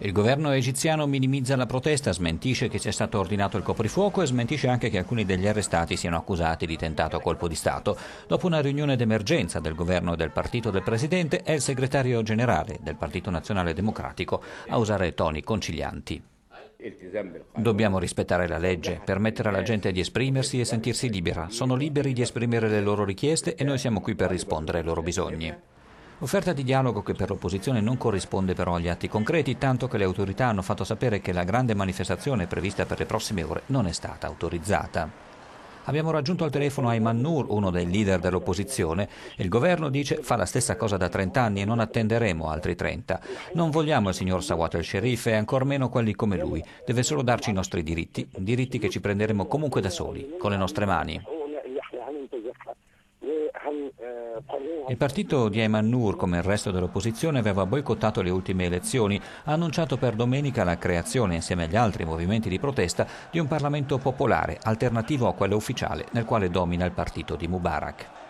Il governo egiziano minimizza la protesta, smentisce che sia stato ordinato il coprifuoco e smentisce anche che alcuni degli arrestati siano accusati di tentato colpo di Stato. Dopo una riunione d'emergenza del governo e del partito del presidente, è il segretario generale del Partito Nazionale Democratico a usare toni concilianti. Dobbiamo rispettare la legge, permettere alla gente di esprimersi e sentirsi libera. Sono liberi di esprimere le loro richieste e noi siamo qui per rispondere ai loro bisogni. Offerta di dialogo che per l'opposizione non corrisponde però agli atti concreti, tanto che le autorità hanno fatto sapere che la grande manifestazione prevista per le prossime ore non è stata autorizzata. Abbiamo raggiunto al telefono Ayman Nur, uno dei leader dell'opposizione. Il governo dice fa la stessa cosa da 30 anni e non attenderemo altri 30. Non vogliamo il signor Sawat el-Sherif e ancor meno quelli come lui. Deve solo darci i nostri diritti, diritti che ci prenderemo comunque da soli, con le nostre mani. Il partito di Ayman Nur, come il resto dell'opposizione, aveva boicottato le ultime elezioni. Ha annunciato per domenica la creazione, insieme agli altri movimenti di protesta, di un Parlamento popolare, alternativo a quello ufficiale, nel quale domina il partito di Mubarak.